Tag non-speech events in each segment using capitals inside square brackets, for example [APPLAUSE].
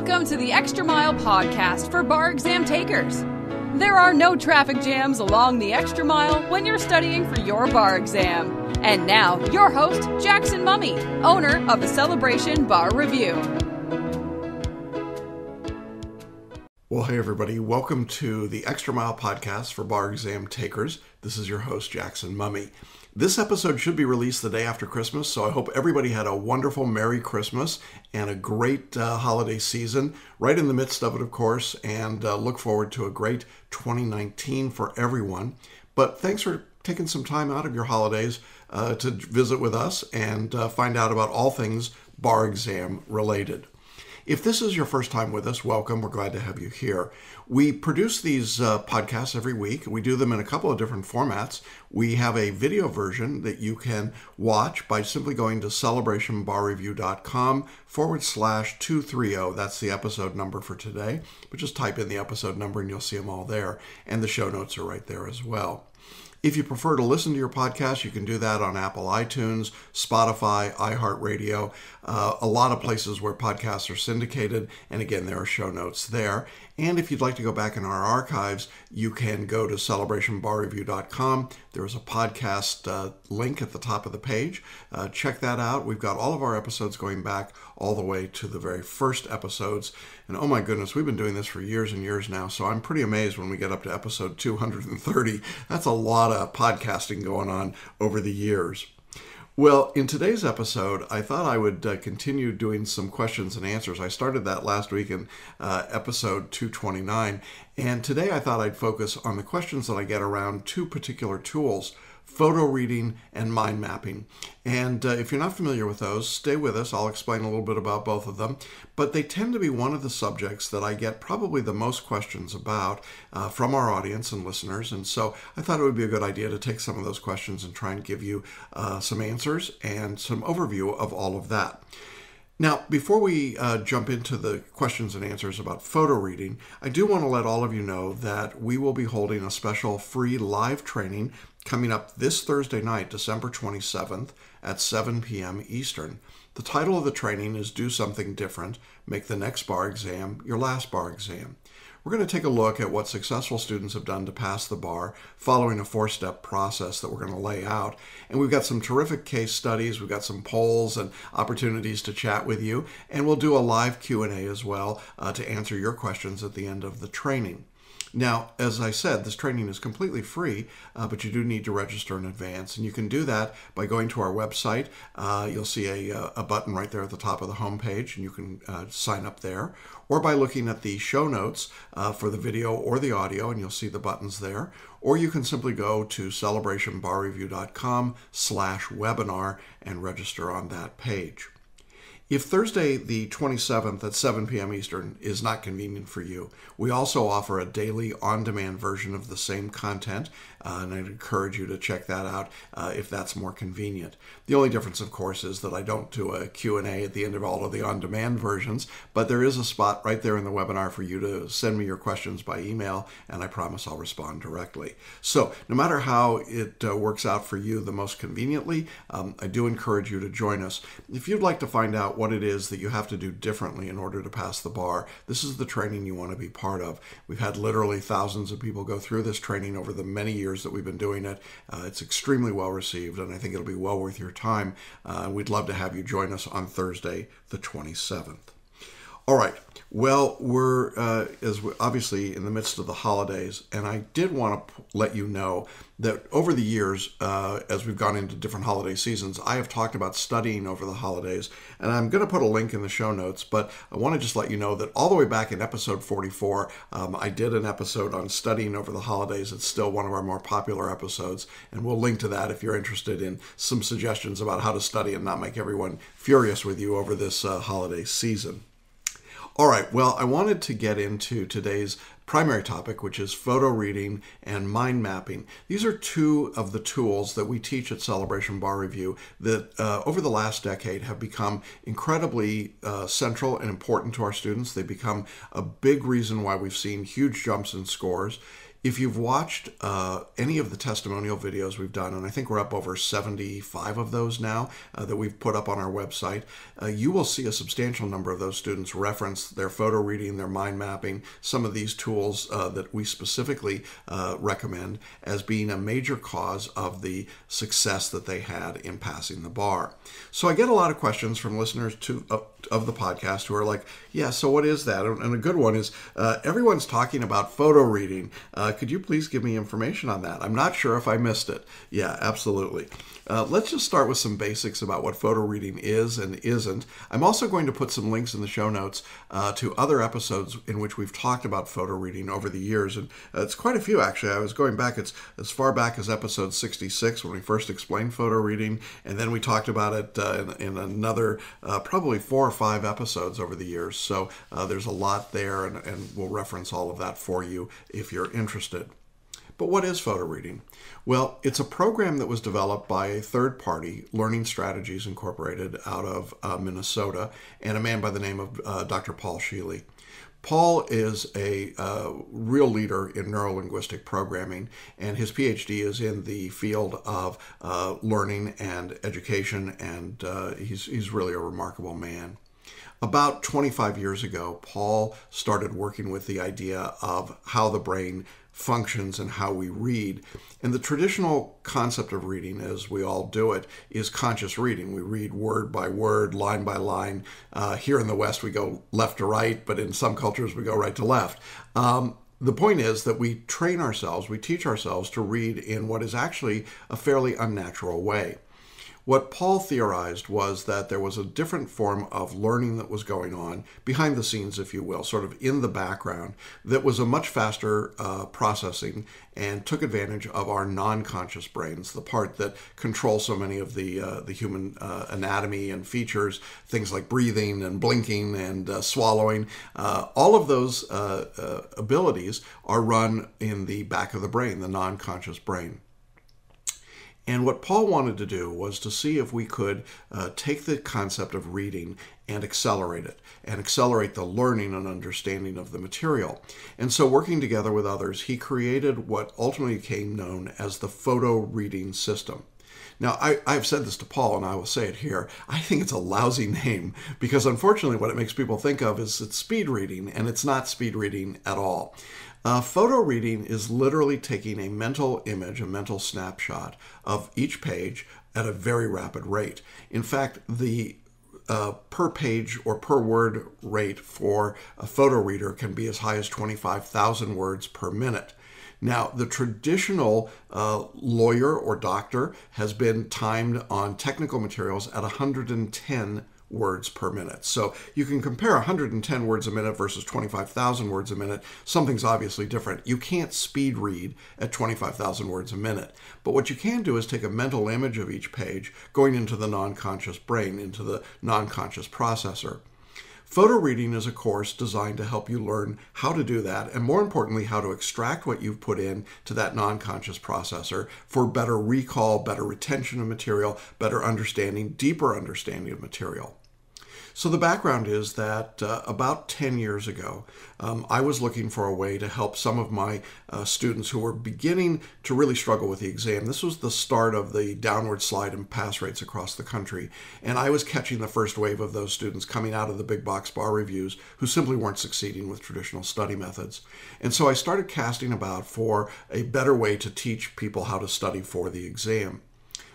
Welcome to the Extra Mile podcast for bar exam takers. There are no traffic jams along the extra mile when you're studying for your bar exam. And now, your host, Jackson Mumey, owner of the Celebration Bar Review. Well, hey, everybody. Welcome to the Extra Mile podcast for bar exam takers. This is your host, Jackson Mumey. This episode should be released the day after Christmas, so I hope everybody had a wonderful Merry Christmas and a great uh, holiday season, right in the midst of it, of course, and uh, look forward to a great 2019 for everyone. But thanks for taking some time out of your holidays uh, to visit with us and uh, find out about all things bar exam related. If this is your first time with us, welcome. We're glad to have you here. We produce these uh, podcasts every week. We do them in a couple of different formats. We have a video version that you can watch by simply going to celebrationbarreview.com forward slash 230. That's the episode number for today. But just type in the episode number and you'll see them all there. And the show notes are right there as well. If you prefer to listen to your podcast, you can do that on Apple iTunes, Spotify, iHeartRadio, uh, a lot of places where podcasts are syndicated. And again, there are show notes there. And if you'd like to go back in our archives, you can go to celebrationbarreview.com. There is a podcast uh, link at the top of the page. Uh, check that out. We've got all of our episodes going back all the way to the very first episodes. And oh my goodness, we've been doing this for years and years now. So I'm pretty amazed when we get up to episode 230. That's a lot of podcasting going on over the years. Well, in today's episode, I thought I would uh, continue doing some questions and answers. I started that last week in uh, episode 229, and today I thought I'd focus on the questions that I get around two particular tools photo reading, and mind mapping. And uh, if you're not familiar with those, stay with us. I'll explain a little bit about both of them. But they tend to be one of the subjects that I get probably the most questions about uh, from our audience and listeners. And so I thought it would be a good idea to take some of those questions and try and give you uh, some answers and some overview of all of that. Now, before we uh, jump into the questions and answers about photo reading, I do want to let all of you know that we will be holding a special free live training coming up this Thursday night, December 27th at 7 p.m. Eastern. The title of the training is Do Something Different Make the Next Bar Exam Your Last Bar Exam. We're going to take a look at what successful students have done to pass the bar following a four step process that we're going to lay out. And we've got some terrific case studies, we've got some polls and opportunities to chat with you, and we'll do a live Q&A as well uh, to answer your questions at the end of the training. Now, as I said, this training is completely free, uh, but you do need to register in advance. And you can do that by going to our website. Uh, you'll see a, uh, a, button right there at the top of the homepage, and you can uh, sign up there. Or by looking at the show notes uh, for the video or the audio, and you'll see the buttons there. Or you can simply go to celebrationbarreview.com slash webinar and register on that page. If Thursday, the 27th at 7 p.m. Eastern, is not convenient for you, we also offer a daily on demand version of the same content, uh, and I'd encourage you to check that out uh, if that's more convenient. The only difference, of course, is that I don't do a Q&A at the end of all of the on demand versions, but there is a spot right there in the webinar for you to send me your questions by email, and I promise I'll respond directly. So, no matter how it uh, works out for you the most conveniently, um, I do encourage you to join us. If you'd like to find out what it is that you have to do differently in order to pass the bar. This is the training you want to be part of. We've had literally thousands of people go through this training over the many years that we've been doing it. Uh, it's extremely well received, and I think it'll be well worth your time. Uh, we'd love to have you join us on Thursday, the 27th. All right. Well, we're uh, as we're obviously in the midst of the holidays, and I did want to p- let you know that over the years, uh, as we've gone into different holiday seasons, I have talked about studying over the holidays, and I'm going to put a link in the show notes. But I want to just let you know that all the way back in episode 44, um, I did an episode on studying over the holidays. It's still one of our more popular episodes, and we'll link to that if you're interested in some suggestions about how to study and not make everyone furious with you over this uh, holiday season. All right, well, I wanted to get into today's primary topic, which is photo reading and mind mapping. These are two of the tools that we teach at Celebration Bar Review that uh, over the last decade have become incredibly uh, central and important to our students. They become a big reason why we've seen huge jumps in scores. If you've watched uh, any of the testimonial videos we've done, and I think we're up over 75 of those now uh, that we've put up on our website, uh, you will see a substantial number of those students reference their photo reading, their mind mapping, some of these tools uh, that we specifically uh, recommend as being a major cause of the success that they had in passing the bar. So I get a lot of questions from listeners to of the podcast who are like, yeah, so what is that? And a good one is uh, everyone's talking about photo reading. Uh, Uh, could you please give me information on that? I'm not sure if I missed it. Yeah, absolutely. Uh, let's just start with some basics about what photo reading is and isn't. I'm also going to put some links in the show notes uh, to other episodes in which we've talked about photo reading over the years, and uh, it's quite a few actually. I was going back; it's as far back as episode 66 when we first explained photo reading, and then we talked about it uh, in, in, another uh, probably four or five episodes over the years. So uh, there's a lot there, and, and we'll reference all of that for you if you're interested. But what is photo reading? Well, it's a program that was developed by a third party, Learning Strategies Incorporated, out of uh, Minnesota, and a man by the name of uh, Dr. Paul Scheele. Paul is a uh, real leader in neurolinguistic programming, and his PhD is in the field of uh, learning and education, and uh, he's, he's really a remarkable man. About 25 years ago, Paul started working with the idea of how the brain functions and how we read. And the traditional concept of reading, as we all do it, is conscious reading. We read word by word, line by line. Uh, here in the West, we go left to right, but in some cultures, we go right to left. Um, the point is that we train ourselves, we teach ourselves to read in what is actually a fairly unnatural way. What Paul theorized was that there was a different form of learning that was going on behind the scenes, if you will, sort of in the background, that was a much faster uh, processing and took advantage of our non-conscious brains, the part that controls so many of the uh, the human uh, anatomy and features, things like breathing and blinking and uh, swallowing. Uh, all of those uh, abilities are run in the back of the brain, the non-conscious brain. And what Paul wanted to do was to see if we could uh, take the concept of reading and accelerate it, and accelerate the learning and understanding of the material. And so, working together with others, he created what ultimately became known as the photo reading system. Now, I, have said this to Paul, and I will say it here. I think it's a lousy name because, unfortunately, what it makes people think of is it's speed reading, and it's not speed reading at all. Uh, photo reading is literally taking a mental image, a mental snapshot of each page at a very rapid rate. In fact, the uh, per page or per word rate for a photo reader can be as high as 25,000 words per minute. Now, the traditional uh, lawyer or doctor has been timed on technical materials at 110 words per minute. So you can compare 110 words a minute versus 25,000 words a minute. Something's obviously different. You can't speed read at 25,000 words a minute. But what you can do is take a mental image of each page going into the non conscious brain, into the non conscious processor. Photo reading is a course designed to help you learn how to do that, and more importantly, how to extract what you've put in to that non conscious processor for better recall, better retention of material, better understanding, deeper understanding of material. So, the background is that uh, about 10 years ago, um, I was looking for a way to help some of my uh, students who were beginning to really struggle with the exam. This was the start of the downward slide in pass rates across the country. And I was catching the first wave of those students coming out of the big box bar reviews who simply weren't succeeding with traditional study methods. And so I started casting about for a better way to teach people how to study for the exam.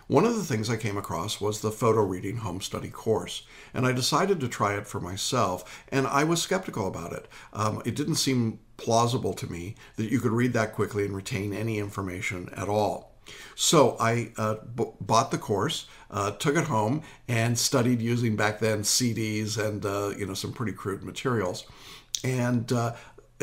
One of the things I came across was the photo reading home study course, and I decided to try it for myself, and I was skeptical about it. Um, it didn't seem plausible to me that you could read that quickly and retain any information at all. So I uh, bought the course, uh, took it home, and studied using back then CDs and uh, you know some pretty crude materials. And uh,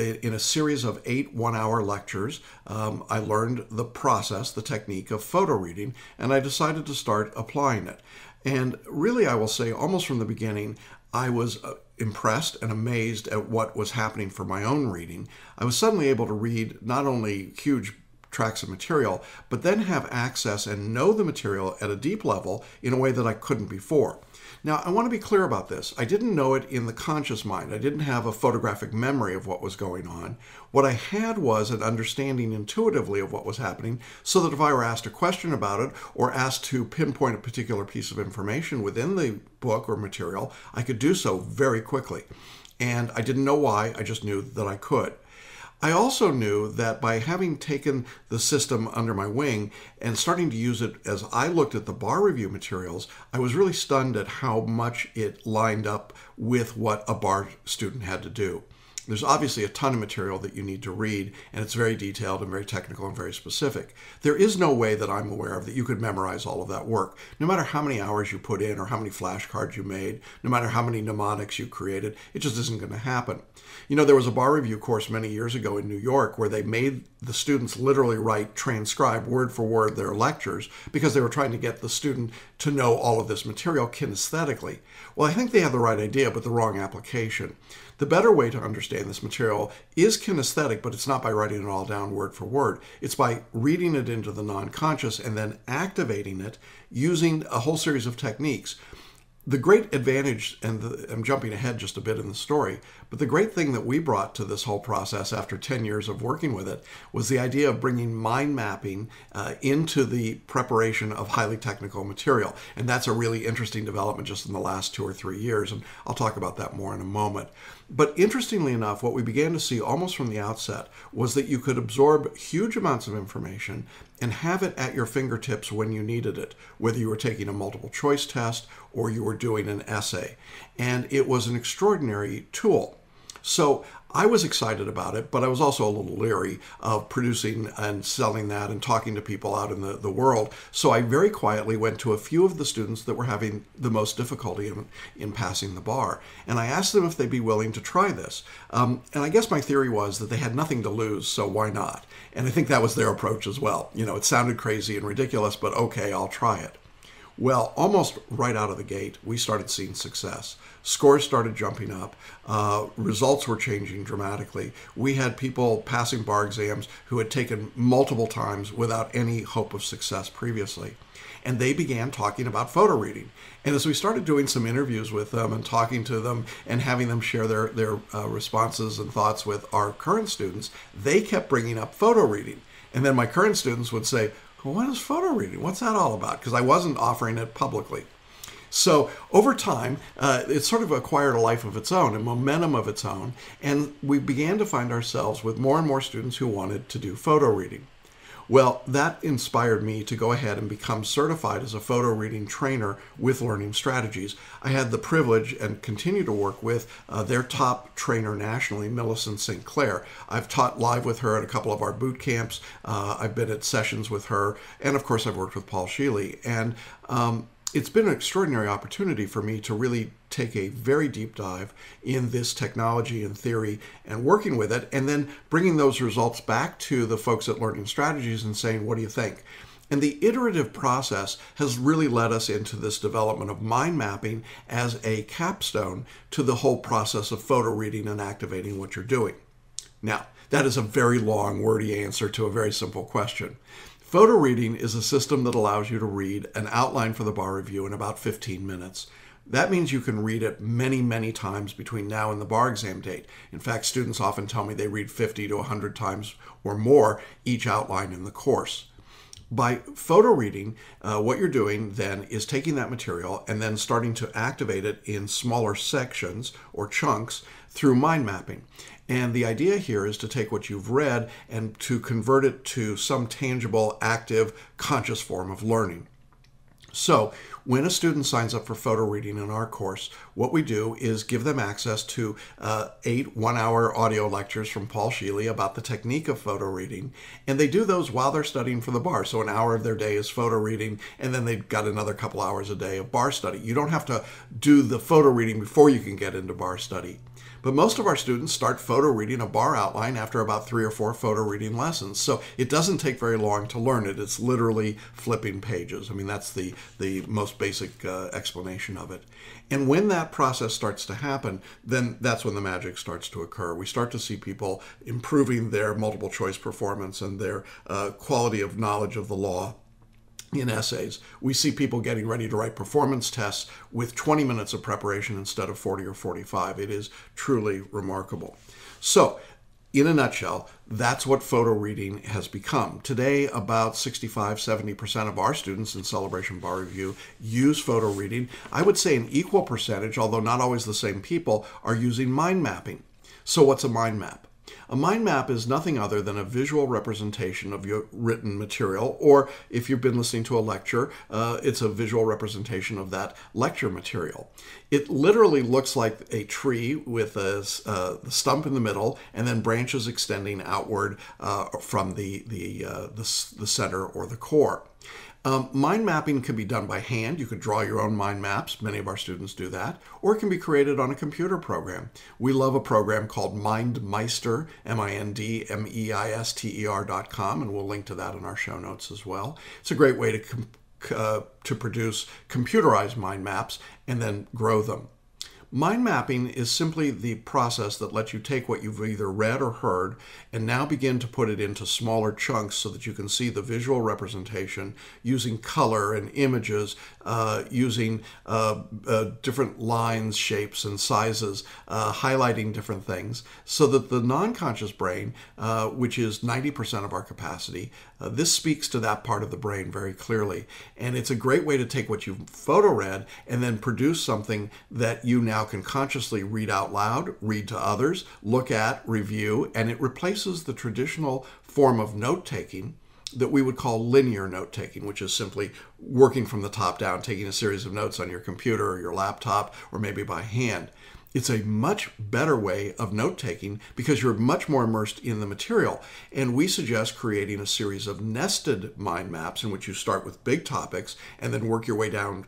in a series of eight one hour lectures, um, I learned the process, the technique of photo reading, and I decided to start applying it. And really, I will say, almost from the beginning, I was uh, impressed and amazed at what was happening for my own reading. I was suddenly able to read not only huge tracks of material, but then have access and know the material at a deep level in a way that I couldn't before. Now, I want to be clear about this. I didn't know it in the conscious mind. I didn't have a photographic memory of what was going on. What I had was an understanding intuitively of what was happening, so that if I were asked a question about it or asked to pinpoint a particular piece of information within the book or material, I could do so very quickly. And I didn't know why, I just knew that I could. I also knew that by having taken the system under my wing and starting to use it as I looked at the bar review materials, I was really stunned at how much it lined up with what a bar student had to do. There's obviously a ton of material that you need to read, and it's very detailed and very technical and very specific. There is no way that I'm aware of that you could memorize all of that work. No matter how many hours you put in or how many flashcards you made, no matter how many mnemonics you created, it just isn't going to happen. You know, there was a bar review course many years ago in New York where they made the students literally write, transcribe word for word their lectures because they were trying to get the student to know all of this material kinesthetically. Well, I think they had the right idea, but the wrong application. The better way to understand this material is kinesthetic, but it's not by writing it all down word for word. It's by reading it into the non conscious and then activating it using a whole series of techniques the great advantage, and the, I'm jumping ahead just a bit in the story, but the great thing that we brought to this whole process after 10 years of working with it was the idea of bringing mind mapping uh, into the preparation of highly technical material. And that's a really interesting development just in the last two or three years. And I'll talk about that more in a moment. But interestingly enough, what we began to see almost from the outset was that you could absorb huge amounts of information and have it at your fingertips when you needed it, whether you were taking a multiple choice test or you were doing an essay. And it was an extraordinary tool. So I was excited about it, but I was also a little leery of producing and selling that and talking to people out in the, the world. So I very quietly went to a few of the students that were having the most difficulty in, in passing the bar. And I asked them if they'd be willing to try this. Um, and I guess my theory was that they had nothing to lose, so why not? And I think that was their approach as well. You know, it sounded crazy and ridiculous, but okay, I'll try it. Well, almost right out of the gate, we started seeing success. Scores started jumping up. Uh, results were changing dramatically. We had people passing bar exams who had taken multiple times without any hope of success previously. And they began talking about photo reading. And as we started doing some interviews with them and talking to them and having them share their, their uh, responses and thoughts with our current students, they kept bringing up photo reading. And then my current students would say, well, what is photo reading? What's that all about? Because I wasn't offering it publicly. So over time, uh, it sort of acquired a life of its own, a momentum of its own, and we began to find ourselves with more and more students who wanted to do photo reading. Well, that inspired me to go ahead and become certified as a photo reading trainer with Learning Strategies. I had the privilege and continue to work with uh, their top trainer nationally, Millicent St. Clair. I've taught live with her at a couple of our boot camps. Uh, I've been at sessions with her, and of course, I've worked with Paul Scheele. And um, it's been an extraordinary opportunity for me to really take a very deep dive in this technology and theory and working with it, and then bringing those results back to the folks at Learning Strategies and saying, What do you think? And the iterative process has really led us into this development of mind mapping as a capstone to the whole process of photo reading and activating what you're doing. Now, that is a very long, wordy answer to a very simple question. Photo reading is a system that allows you to read an outline for the bar review in about 15 minutes. That means you can read it many, many times between now and the bar exam date. In fact, students often tell me they read 50 to 100 times or more each outline in the course. By photo reading, uh, what you're doing then is taking that material and then starting to activate it in smaller sections or chunks through mind mapping. And the idea here is to take what you've read and to convert it to some tangible, active, conscious form of learning. So, when a student signs up for photo reading in our course, what we do is give them access to uh, eight one hour audio lectures from Paul Scheele about the technique of photo reading. And they do those while they're studying for the bar. So, an hour of their day is photo reading, and then they've got another couple hours a day of bar study. You don't have to do the photo reading before you can get into bar study. But most of our students start photo reading a bar outline after about three or four photo reading lessons. So it doesn't take very long to learn it. It's literally flipping pages. I mean, that's the, the most basic uh, explanation of it. And when that process starts to happen, then that's when the magic starts to occur. We start to see people improving their multiple choice performance and their uh, quality of knowledge of the law in essays. We see people getting ready to write performance tests with 20 minutes of preparation instead of 40 or 45. It is truly remarkable. So, in a nutshell, that's what photo reading has become. Today, about 65 70% of our students in Celebration Bar Review use photo reading. I would say an equal percentage, although not always the same people, are using mind mapping. So, what's a mind map? A mind map is nothing other than a visual representation of your written material, or if you've been listening to a lecture, uh, it's a visual representation of that lecture material. It literally looks like a tree with a uh, stump in the middle and then branches extending outward uh, from the, the, uh, the, the center or the core. Um, mind mapping can be done by hand. You could draw your own mind maps. Many of our students do that. Or it can be created on a computer program. We love a program called MindMeister, M I N D M E I S T E R.com, and we'll link to that in our show notes as well. It's a great way to, uh, to produce computerized mind maps and then grow them. Mind mapping is simply the process that lets you take what you've either read or heard and now begin to put it into smaller chunks so that you can see the visual representation using color and images, uh, using uh, uh, different lines, shapes, and sizes, uh, highlighting different things, so that the non conscious brain, uh, which is 90% of our capacity, this speaks to that part of the brain very clearly. And it's a great way to take what you've photo read and then produce something that you now can consciously read out loud, read to others, look at, review, and it replaces the traditional form of note taking that we would call linear note taking, which is simply working from the top down, taking a series of notes on your computer or your laptop or maybe by hand. It's a much better way of note taking because you're much more immersed in the material. And we suggest creating a series of nested mind maps in which you start with big topics and then work your way down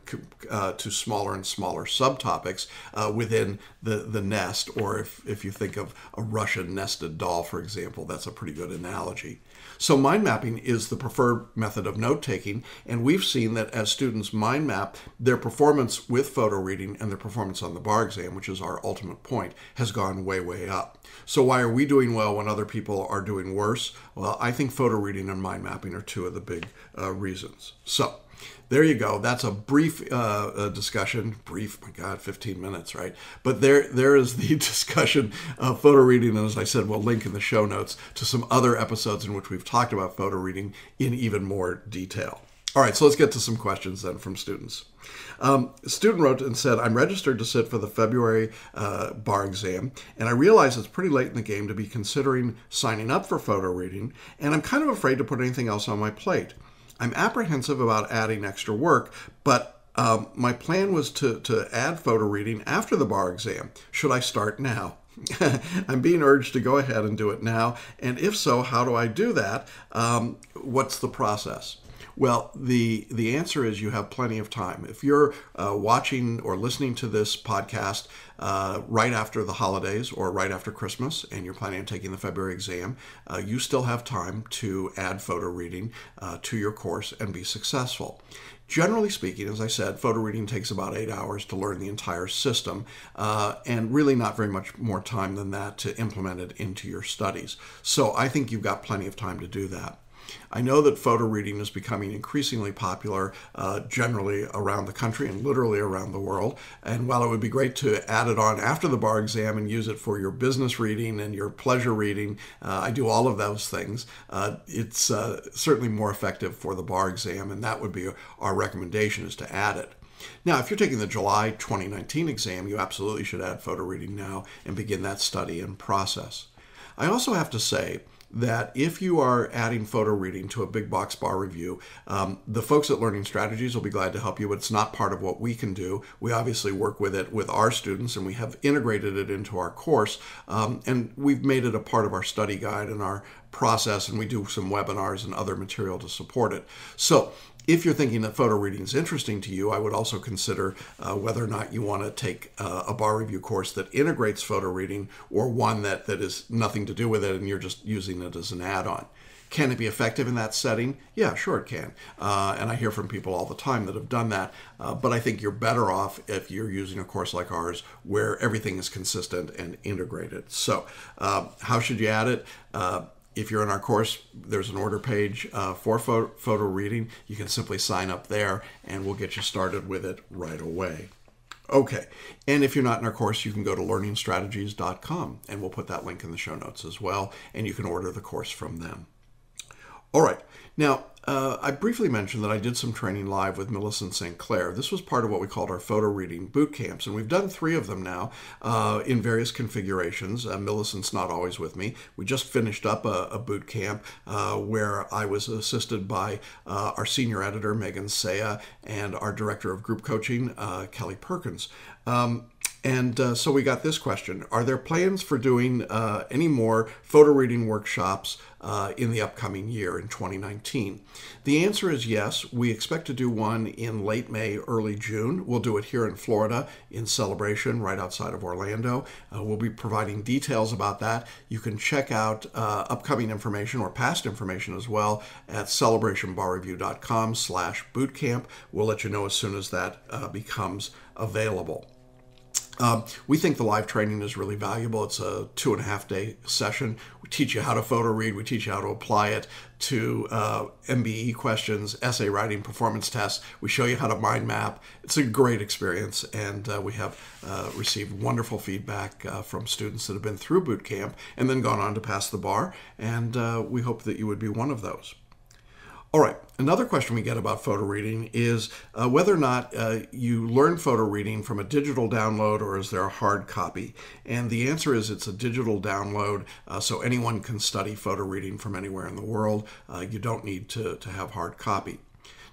uh, to smaller and smaller subtopics uh, within the, the nest. Or if, if you think of a Russian nested doll, for example, that's a pretty good analogy. So mind mapping is the preferred method of note taking, and we've seen that as students mind map, their performance with photo reading and their performance on the bar exam, which is our ultimate point, has gone way, way up. So why are we doing well when other people are doing worse? Well, I think photo reading and mind mapping are two of the big uh, reasons. So there you go. That's a brief uh, uh, discussion. Brief, my God, 15 minutes, right? But there, there is the [LAUGHS] discussion of photo reading, and as I said, we'll link in the show notes to some other episodes in which we've talked about photo reading in even more detail. All right, so let's get to some questions then from students. Um, student wrote and said, I'm registered to sit for the February uh, bar exam, and I realize it's pretty late in the game to be considering signing up for photo reading, and I'm kind of afraid to put anything else on my plate. I'm apprehensive about adding extra work, but um, my plan was to, to add photo reading after the bar exam. Should I start now? [LAUGHS] I'm being urged to go ahead and do it now. And if so, how do I do that? Um, what's the process? Well, the the answer is you have plenty of time. If you're uh, watching or listening to this podcast uh, right after the holidays or right after Christmas, and you're planning on taking the February exam, uh, you still have time to add photo reading uh, to your course and be successful. Generally speaking, as I said, photo reading takes about eight hours to learn the entire system, uh, and really not very much more time than that to implement it into your studies. So I think you've got plenty of time to do that. I know that photo reading is becoming increasingly popular uh, generally around the country and literally around the world. And while it would be great to add it on after the bar exam and use it for your business reading and your pleasure reading, uh, I do all of those things. Uh, it's uh, certainly more effective for the bar exam, and that would be our recommendation is to add it. Now, if you're taking the July 2019 exam, you absolutely should add photo reading now and begin that study and process. I also have to say that if you are adding photo reading to a big box bar review, um, the folks at Learning Strategies will be glad to help you, but it's not part of what we can do. We obviously work with it with our students and we have integrated it into our course, um, and we've made it a part of our study guide and our process, and we do some webinars and other material to support it. So if you're thinking that photo reading is interesting to you, I would also consider uh, whether or not you want to take uh, a bar review course that integrates photo reading or one that, that is nothing to do with it and you're just using it as an add on. Can it be effective in that setting? Yeah, sure it can. Uh, and I hear from people all the time that have done that. Uh, but I think you're better off if you're using a course like ours where everything is consistent and integrated. So, uh, how should you add it? If you're in our course, there's an order page uh, for photo, photo reading. You can simply sign up there and we'll get you started with it right away. Okay, and if you're not in our course, you can go to learningstrategies.com and we'll put that link in the show notes as well, and you can order the course from them. All right, now uh, I briefly mentioned that I did some training live with Millicent St. Clair. This was part of what we called our photo reading boot camps, and we've done three of them now uh, in various configurations. Uh, Millicent's not always with me. We just finished up a, a boot camp uh, where I was assisted by uh, our senior editor, Megan Saya, and our director of group coaching, uh, Kelly Perkins. Um, and uh, so we got this question Are there plans for doing uh, any more photo reading workshops uh, in the upcoming year in 2019? The answer is yes. We expect to do one in late May, early June. We'll do it here in Florida in Celebration, right outside of Orlando. Uh, we'll be providing details about that. You can check out uh, upcoming information or past information as well at celebrationbarreview.com slash bootcamp. We'll let you know as soon as that uh, becomes available. Um, we think the live training is really valuable. It's a two and a half day session. We teach you how to photo read, we teach you how to apply it to uh, MBE questions, essay writing, performance tests. We show you how to mind map. It's a great experience, and uh, we have uh, received wonderful feedback uh, from students that have been through boot camp and then gone on to pass the bar. And uh, we hope that you would be one of those. All right, another question we get about photo reading is uh, whether or not uh, you learn photo reading from a digital download or is there a hard copy? And the answer is it's a digital download, uh, so anyone can study photo reading from anywhere in the world. Uh, you don't need to, to have hard copy.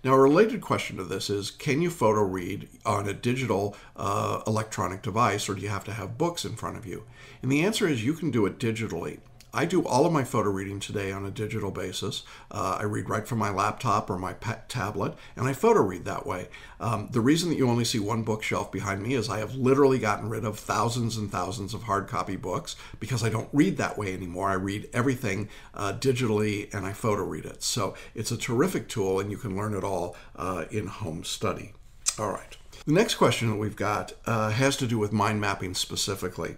Now, a related question to this is can you photo read on a digital uh, electronic device or do you have to have books in front of you? And the answer is you can do it digitally. I do all of my photo reading today on a digital basis. Uh, I read right from my laptop or my tablet, and I photo read that way. Um, the reason that you only see one bookshelf behind me is I have literally gotten rid of thousands and thousands of hard copy books because I don't read that way anymore. I read everything uh, digitally and I photo read it. So it's a terrific tool, and you can learn it all uh, in home study. All right. The next question that we've got uh, has to do with mind mapping specifically.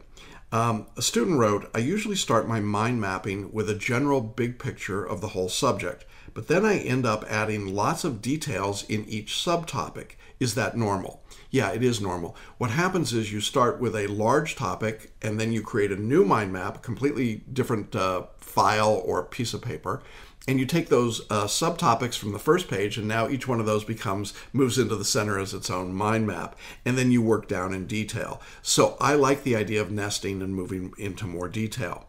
Um, a student wrote, I usually start my mind mapping with a general big picture of the whole subject, but then I end up adding lots of details in each subtopic. Is that normal? Yeah, it is normal. What happens is you start with a large topic and then you create a new mind map, completely different uh, file or piece of paper and you take those uh, subtopics from the first page and now each one of those becomes moves into the center as its own mind map. And then you work down in detail. So i like the idea of nesting and moving into more detail.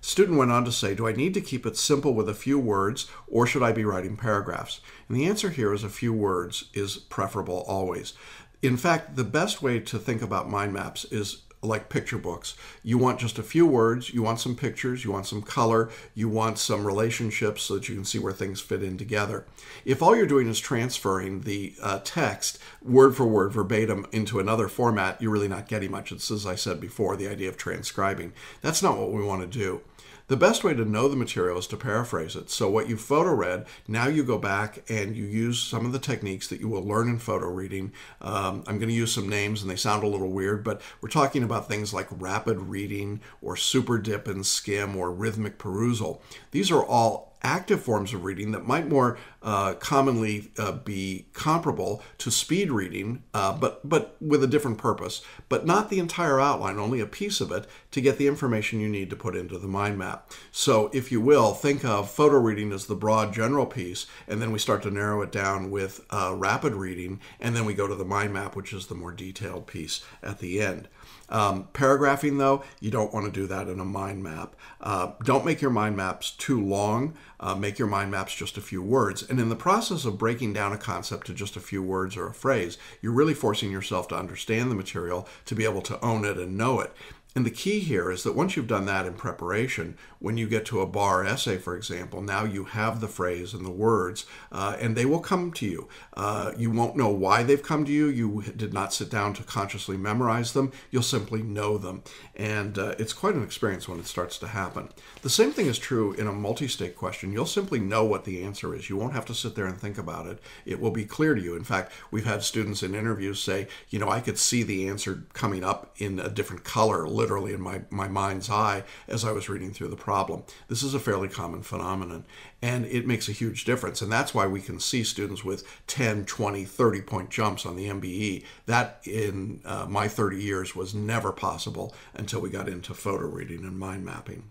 Student went on to say do i need to keep it simple with a few words or should i be writing paragraphs? And the answer here is a few words is preferable always. In fact the best way to think about mind maps is like picture books. You want just a few words, you want some pictures, you want some color, you want some relationships so that you can see where things fit in together. If all you're doing is transferring the uh, text word for word, verbatim, into another format, you're really not getting much. It's, as I said before, the idea of transcribing. That's not what we want to do. The best way to know the material is to paraphrase it. So, what you photo read, now you go back and you use some of the techniques that you will learn in photo reading. Um, I'm going to use some names and they sound a little weird, but we're talking about things like rapid reading or super dip and skim or rhythmic perusal. These are all active forms of reading that might more uh, commonly uh, be comparable to speed reading, uh, but but with a different purpose. But not the entire outline, only a piece of it to get the information you need to put into the mind map. So, if you will, think of photo reading as the broad general piece, and then we start to narrow it down with uh, rapid reading, and then we go to the mind map, which is the more detailed piece at the end. Um, paragraphing, though, you don't want to do that in a mind map. Uh, don't make your mind maps too long. Uh, make your mind maps just a few words. And in the process of breaking down a concept to just a few words or a phrase, you're really forcing yourself to understand the material to be able to own it and know it. And the key here is that once you've done that in preparation, when you get to a bar essay, for example, now you have the phrase and the words, uh, and they will come to you. Uh, you won't know why they've come to you. You did not sit down to consciously memorize them. You'll simply know them. And uh, it's quite an experience when it starts to happen. The same thing is true in a multi state question. You'll simply know what the answer is. You won't have to sit there and think about it. It will be clear to you. In fact, we've had students in interviews say, you know, I could see the answer coming up in a different color, literally in my, my mind's eye, as I was reading through the problem. This is a fairly common phenomenon, and it makes a huge difference. And that's why we can see students with 10, 20, 30 point jumps on the MBE. That, in uh, my 30 years, was never possible until we got into photo reading and mind mapping.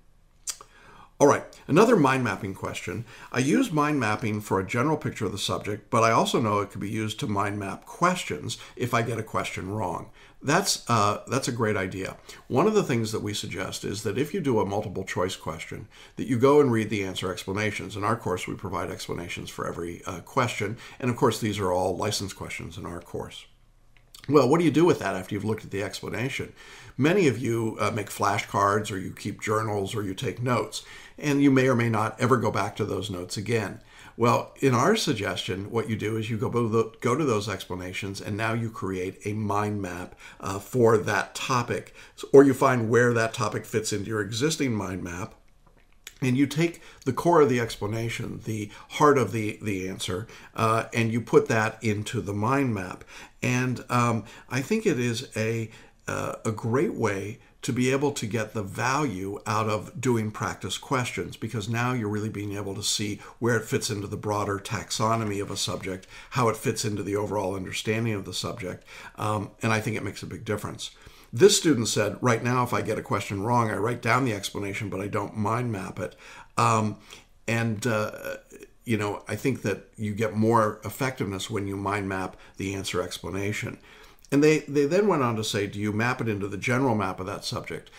All right, another mind mapping question. I use mind mapping for a general picture of the subject, but I also know it could be used to mind map questions if I get a question wrong. That's uh, that's a great idea. One of the things that we suggest is that if you do a multiple choice question, that you go and read the answer explanations. In our course, we provide explanations for every uh, question, and of course, these are all license questions in our course. Well, what do you do with that after you've looked at the explanation? Many of you uh, make flashcards or you keep journals or you take notes, and you may or may not ever go back to those notes again. Well, in our suggestion, what you do is you go go to those explanations and now you create a mind map uh, for that topic, or you find where that topic fits into your existing mind map and you take the core of the explanation, the heart of the, the answer, uh, and you put that into the mind map. And um, I think it is a, uh, a great way to be able to get the value out of doing practice questions because now you're really being able to see where it fits into the broader taxonomy of a subject, how it fits into the overall understanding of the subject, um, and I think it makes a big difference. This student said, right now, if I get a question wrong, I write down the explanation, but I don't mind map it. Um, and uh, you know, I think that you get more effectiveness when you mind map the answer explanation. And they, they then went on to say, do you map it into the general map of that subject?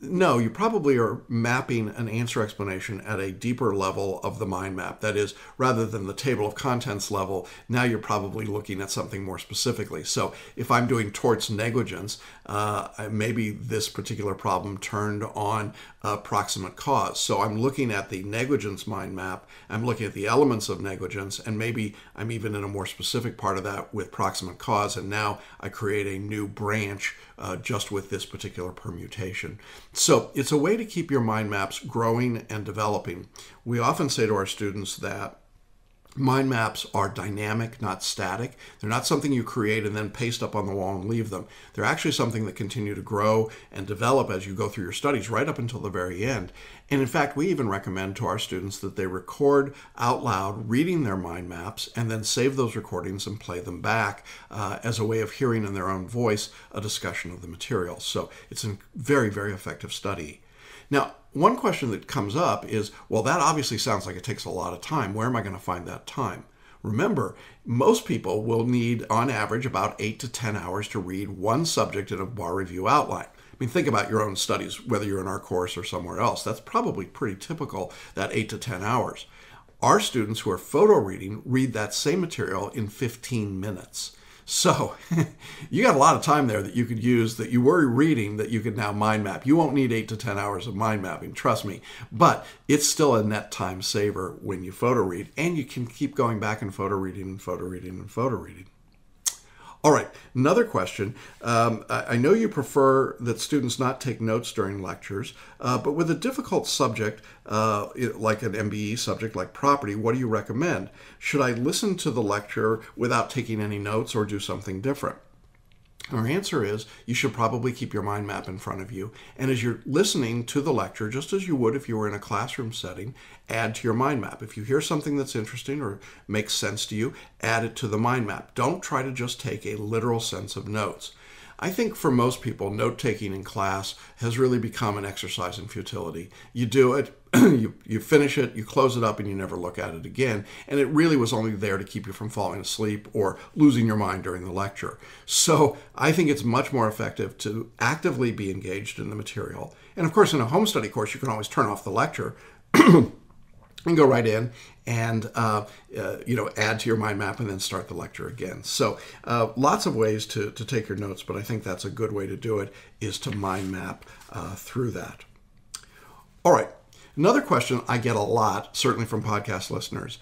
No, you probably are mapping an answer explanation at a deeper level of the mind map. That is, rather than the table of contents level, now you're probably looking at something more specifically. So if I'm doing torts negligence, uh, maybe this particular problem turned on uh, proximate cause. So I'm looking at the negligence mind map, I'm looking at the elements of negligence, and maybe I'm even in a more specific part of that with proximate cause, and now I create a new branch uh, just with this particular permutation. So it's a way to keep your mind maps growing and developing. We often say to our students that Mind maps are dynamic, not static. They're not something you create and then paste up on the wall and leave them. They're actually something that continue to grow and develop as you go through your studies right up until the very end. And in fact, we even recommend to our students that they record out loud reading their mind maps and then save those recordings and play them back uh, as a way of hearing in their own voice a discussion of the material. So it's a very, very effective study. Now, one question that comes up is well, that obviously sounds like it takes a lot of time. Where am I going to find that time? Remember, most people will need, on average, about 8 to 10 hours to read one subject in a bar review outline. I mean, think about your own studies, whether you're in our course or somewhere else. That's probably pretty typical, that 8 to 10 hours. Our students who are photo reading read that same material in 15 minutes. So [LAUGHS] you got a lot of time there that you could use that you were reading that you could now mind map. You won't need eight to 10 hours of mind mapping, trust me. But it's still a net time saver when you photo read, and you can keep going back and photo reading and photo reading and photo reading. All right, another question. Um, I know you prefer that students not take notes during lectures, uh, but with a difficult subject uh, like an MBE subject like property, what do you recommend? Should I listen to the lecture without taking any notes or do something different? Our answer is you should probably keep your mind map in front of you. And as you're listening to the lecture, just as you would if you were in a classroom setting, add to your mind map. If you hear something that's interesting or makes sense to you, add it to the mind map. Don't try to just take a literal sense of notes. I think for most people, note taking in class has really become an exercise in futility. You do it, [CLEARS THROAT] you, you finish it, you close it up, and you never look at it again. And it really was only there to keep you from falling asleep or losing your mind during the lecture. So I think it's much more effective to actively be engaged in the material. And of course, in a home study course, you can always turn off the lecture. [CLEARS THROAT] and go right in and uh, uh, you know add to your mind map and then start the lecture again. So uh, lots of ways to, to take your notes but i think that's a good way to do it is to mind map uh, through that. All right. Another question i get a lot certainly from podcast listeners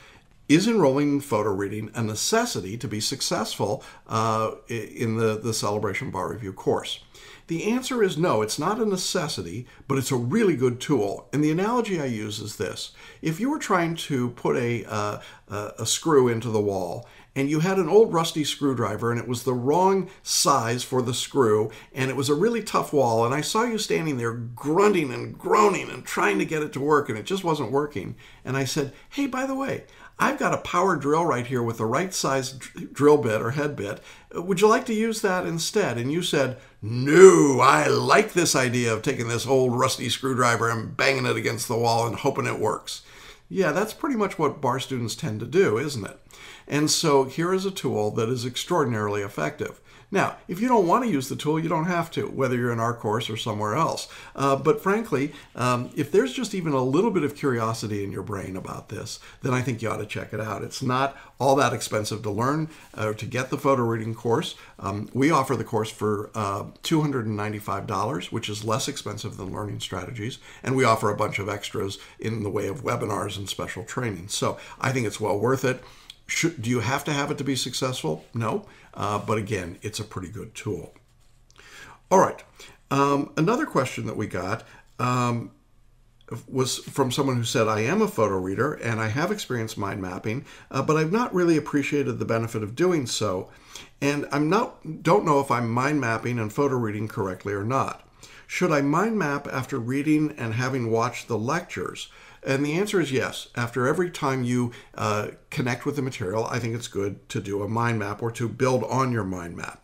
is enrolling in photo reading a necessity to be successful uh, in the, the celebration bar review course the answer is no, it's not a necessity, but it's a really good tool. And the analogy I use is this if you were trying to put a, uh, a screw into the wall, and you had an old rusty screwdriver and it was the wrong size for the screw and it was a really tough wall and I saw you standing there grunting and groaning and trying to get it to work and it just wasn't working and I said, "Hey, by the way, I've got a power drill right here with the right size drill bit or head bit. Would you like to use that instead? And you said, No, I like this idea of taking this old rusty screwdriver and banging it against the wall and hoping it works. Yeah, that's pretty much what bar students tend to do, isn't it? And so here is a tool that is extraordinarily effective. Now, if you don't want to use the tool, you don't have to, whether you're in our course or somewhere else. Uh, but frankly, um, if there's just even a little bit of curiosity in your brain about this, then I think you ought to check it out. It's not all that expensive to learn uh, to get the photo reading course. Um, we offer the course for uh, $295, which is less expensive than learning strategies, and we offer a bunch of extras in the way of webinars and special training. So I think it's well worth it. Should, do you have to have it to be successful? No. Uh, but again, it's a pretty good tool. All right. Um, another question that we got um, was from someone who said, I am a photo reader and I have experienced mind mapping, uh, but I've not really appreciated the benefit of doing so. And I'm not, don't know if I'm mind mapping and photo reading correctly or not. Should I mind map after reading and having watched the lectures? And the answer is yes. After every time you uh, connect with the material, I think it's good to do a mind map or to build on your mind map.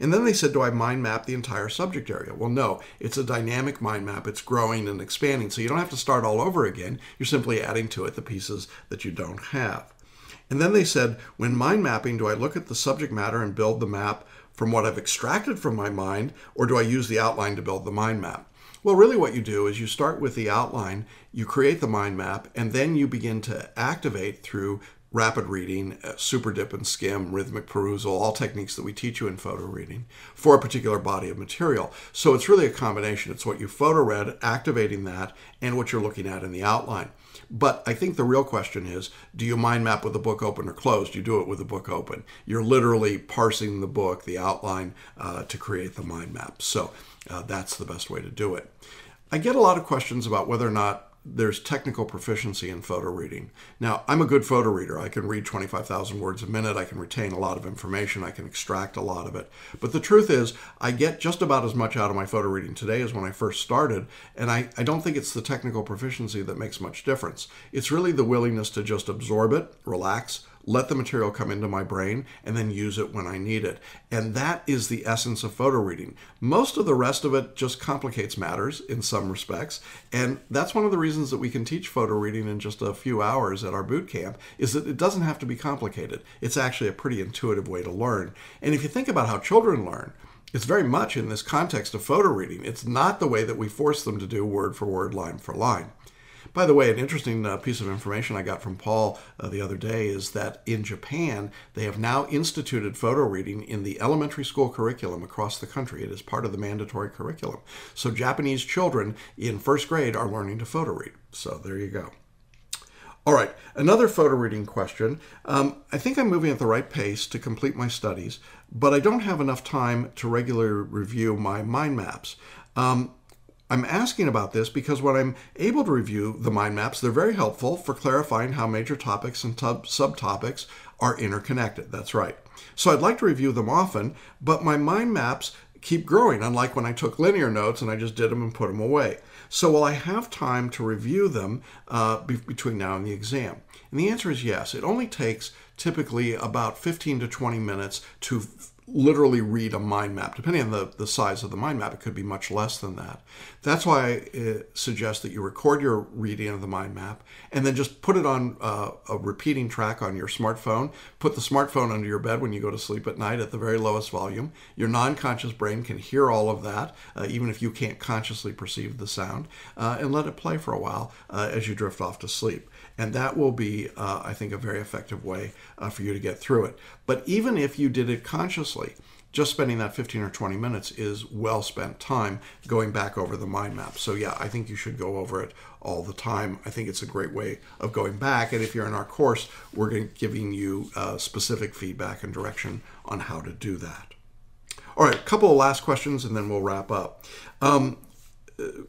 And then they said, Do I mind map the entire subject area? Well, no, it's a dynamic mind map. It's growing and expanding. So you don't have to start all over again. You're simply adding to it the pieces that you don't have. And then they said, When mind mapping, do I look at the subject matter and build the map from what I've extracted from my mind, or do I use the outline to build the mind map? Well, really, what you do is you start with the outline, you create the mind map, and then you begin to activate through rapid reading, uh, super dip and skim, rhythmic perusal, all techniques that we teach you in photo reading for a particular body of material. So it's really a combination. It's what you photo read, activating that, and what you're looking at in the outline. But I think the real question is do you mind map with the book open or closed? You do it with the book open. You're literally parsing the book, the outline, uh, to create the mind map. So uh, that's the best way to do it. I get a lot of questions about whether or not there's technical proficiency in photo reading. Now, I'm a good photo reader. I can read 25,000 words a minute. I can retain a lot of information. I can extract a lot of it. But the truth is, I get just about as much out of my photo reading today as when I first started. And I, I don't think it's the technical proficiency that makes much difference. It's really the willingness to just absorb it, relax, let the material come into my brain, and then use it when I need it. And that is the essence of photo reading. Most of the rest of it just complicates matters in some respects. And that's one of the reasons that we can teach photo reading in just a few hours at our boot camp is that it doesn't have to be complicated. It's actually a pretty intuitive way to learn. And if you think about how children learn, it's very much in this context of photo reading. It's not the way that we force them to do word for word, line for line. By the way, an interesting uh, piece of information I got from Paul uh, the other day is that in Japan, they have now instituted photo reading in the elementary school curriculum across the country. It is part of the mandatory curriculum. So Japanese children in first grade are learning to photo read. So there you go. All right, another photo reading question. Um, I think I'm moving at the right pace to complete my studies, but I don't have enough time to regularly review my mind maps. Um, I'm asking about this because when I'm able to review the mind maps, they're very helpful for clarifying how major topics and tub- subtopics are interconnected. That's right. So I'd like to review them often, but my mind maps keep growing, unlike when I took linear notes and I just did them and put them away. So will I have time to review them uh, be- between now and the exam? And the answer is yes. It only takes typically about 15 to 20 minutes to literally read a mind map. Depending on the, the size of the mind map, it could be much less than that. That's why I uh, suggest that you record your reading of the mind map and then just put it on uh, a repeating track on your smartphone. Put the smartphone under your bed when you go to sleep at night at the very lowest volume. Your non conscious brain can hear all of that, uh, even if you can't consciously perceive the sound, uh, and let it play for a while uh, as you drift off to sleep. And that will be, uh, I think, a very effective way for you to get through it. But even if you did it consciously, just spending that 15 or 20 minutes is well spent time going back over the mind map. So, yeah, I think you should go over it all the time. I think it's a great way of going back. And if you're in our course, we're giving you uh, specific feedback and direction on how to do that. All right, a couple of last questions and then we'll wrap up. Um,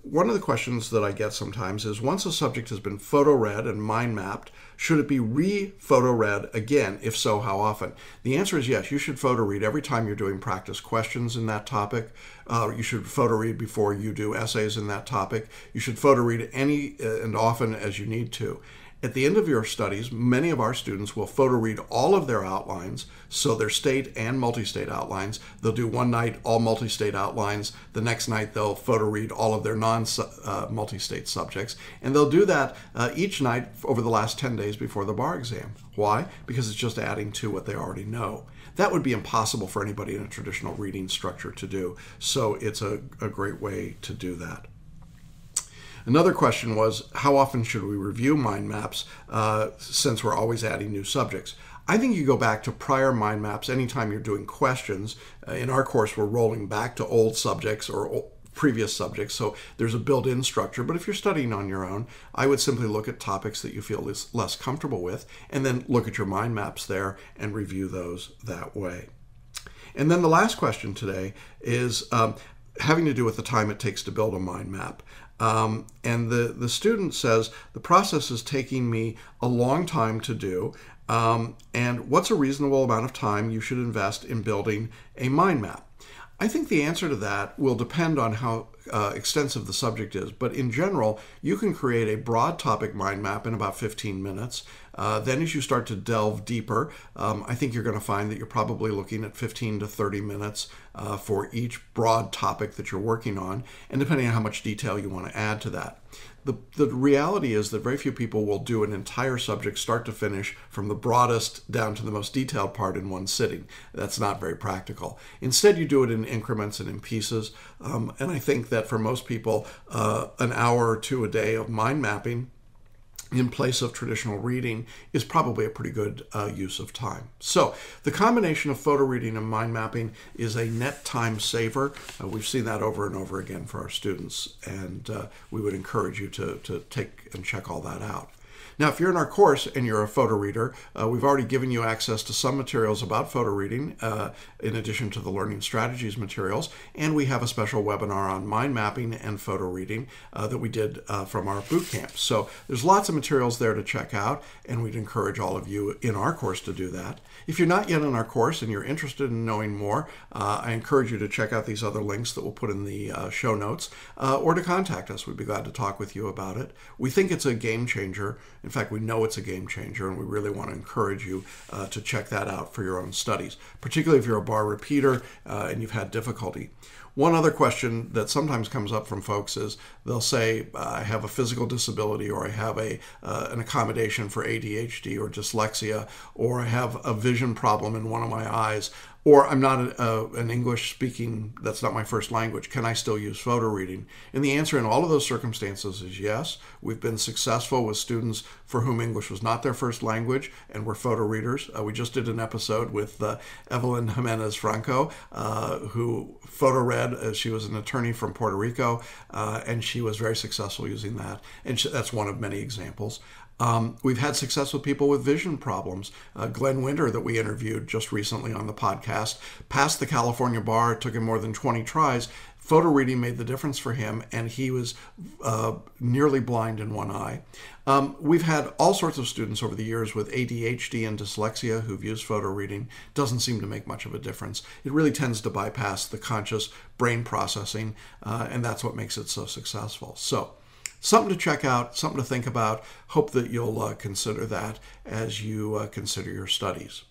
one of the questions that I get sometimes is once a subject has been photo read and mind mapped, should it be re photo read again? If so, how often? The answer is yes. You should photo read every time you're doing practice questions in that topic. Uh, you should photo read before you do essays in that topic. You should photo read any uh, and often as you need to. At the end of your studies, many of our students will photo read all of their outlines, so their state and multi state outlines. They'll do one night all multi state outlines, the next night they'll photo read all of their non uh, multi state subjects, and they'll do that uh, each night over the last 10 days before the bar exam. Why? Because it's just adding to what they already know. That would be impossible for anybody in a traditional reading structure to do, so it's a, a great way to do that. Another question was how often should we review mind maps uh, since we're always adding new subjects? I think you go back to prior mind maps anytime you're doing questions. Uh, in our course, we're rolling back to old subjects or old, previous subjects, so there's a built in structure. But if you're studying on your own, I would simply look at topics that you feel is less comfortable with and then look at your mind maps there and review those that way. And then the last question today is um, having to do with the time it takes to build a mind map. Um, and the, the student says, the process is taking me a long time to do. Um, and what's a reasonable amount of time you should invest in building a mind map? I think the answer to that will depend on how uh, extensive the subject is, but in general, you can create a broad topic mind map in about 15 minutes. Uh, then, as you start to delve deeper, um, I think you're going to find that you're probably looking at 15 to 30 minutes uh, for each broad topic that you're working on, and depending on how much detail you want to add to that. The, the reality is that very few people will do an entire subject start to finish from the broadest down to the most detailed part in one sitting. That's not very practical. Instead, you do it in increments and in pieces. Um, and I think that for most people, uh, an hour or two a day of mind mapping in place of traditional reading is probably a pretty good uh, use of time. So, the combination of photo reading and mind mapping is a net time saver. Uh, we've seen that over and over again for our students, and uh, we would encourage you to, to take and check all that out. Now, if you're in our course and you're a photo reader, uh, we've already given you access to some materials about photo reading, uh, in addition to the learning strategies materials, and we have a special webinar on mind mapping and photo reading uh, that we did uh, from our boot camp. So there's lots of materials there to check out, and we'd encourage all of you in our course to do that. If you're not yet in our course and you're interested in knowing more, uh, I encourage you to check out these other links that we'll put in the uh, show notes or to contact us. We'd be glad to talk with you about it. We think it's a game changer. In fact, we know it's a game changer, and we really want to encourage you uh, to check that out for your own studies, particularly if you're a bar repeater uh, and you've had difficulty. One other question that sometimes comes up from folks is they'll say, I have a physical disability, or I have a, uh, an accommodation for ADHD or dyslexia, or I have a vision problem in one of my eyes or I'm not a, a, an English speaking, that's not my first language. Can I still use photo reading? And the answer in all of those circumstances is yes. We've been successful with students for whom English was not their first language and were photo readers. Uh, we just did an episode with uh, Evelyn Jimenez Franco, uh, who photo read. Uh, she was an attorney from Puerto Rico, uh, and she was very successful using that. And she, that's one of many examples. Um, we've had success with people with vision problems. Uh, Glenn Winter, that we interviewed just recently on the podcast, passed the California bar. It took him more than 20 tries. Photo reading made the difference for him, and he was uh, nearly blind in one eye. Um, we've had all sorts of students over the years with ADHD and dyslexia who've used photo reading. Doesn't seem to make much of a difference. It really tends to bypass the conscious brain processing, uh, and that's what makes it so successful. So, something to check out, something to think about. Hope that you'll uh, consider that as you uh, consider your studies.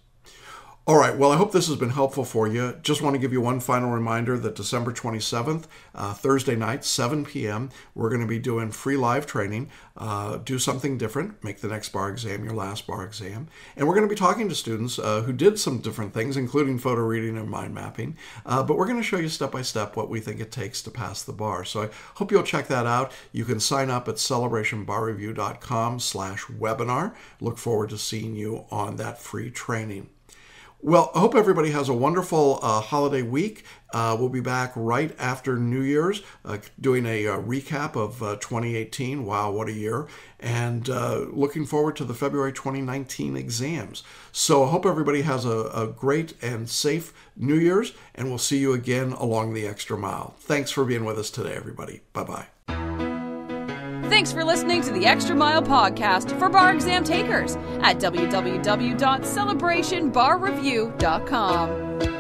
All right, well, I hope this has been helpful for you. Just want to give you one final reminder that December 27th, uh, Thursday night, 7 p.m., we're going to be doing free live training. Uh, do something different, make the next bar exam your last bar exam. And we're going to be talking to students uh, who did some different things, including photo reading and mind mapping. Uh, but we're going to show you step by step what we think it takes to pass the bar. So I hope you'll check that out. You can sign up at celebrationbarreview.com slash webinar. Look forward to seeing you on that free training. Well, I hope everybody has a wonderful uh, holiday week. Uh, we'll be back right after New Year's uh, doing a, a, uh, recap of uh, 2018. Wow, what a year. And uh, looking forward to the February 2019 exams. So I hope everybody has a, a great and safe New Year's, and we'll see you again along the extra mile. Thanks for being with us today, everybody. Bye bye. Thanks for listening to the Extra Mile podcast for bar exam takers at www.celebrationbarreview.com.